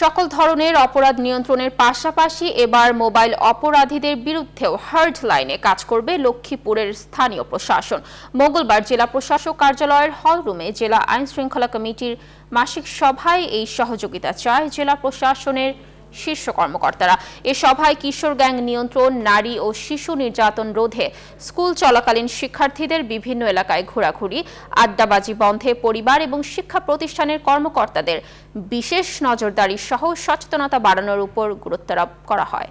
সকল ধরনের অপরাধ নিয়ন্ত্রণের পাশাপাশি এবার মোবাইল অপরাধীদের বিরুদ্ধেও হার্ড লাইনে কাজ করবে লক্ষ্মীপুরের স্থানীয় প্রশাসন। মঙ্গলবার জেলা প্রশাসক কার্যালয়ের হলরুমে জেলা আইন শৃঙ্খলা কমিটির মাসিক সভায় এই সহযোগিতা চায় জেলা প্রশাসনের শীর্ষ কর্মকর্তারা। এ সভায় কিশোর গ্যাং নিয়ন্ত্রণ, নারী ও শিশু নির্যাতন রোধে স্কুল চলাকালীন শিক্ষার্থীদের বিভিন্ন এলাকায় ঘোরাঘুরি, আড্ডাবাজি বন্ধে পরিবার এবং শিক্ষা প্রতিষ্ঠানের কর্মকর্তাদের বিশেষ নজরদারি সহ সচেতনতা বাড়ানোর উপর গুরুত্বারোপ করা হয়।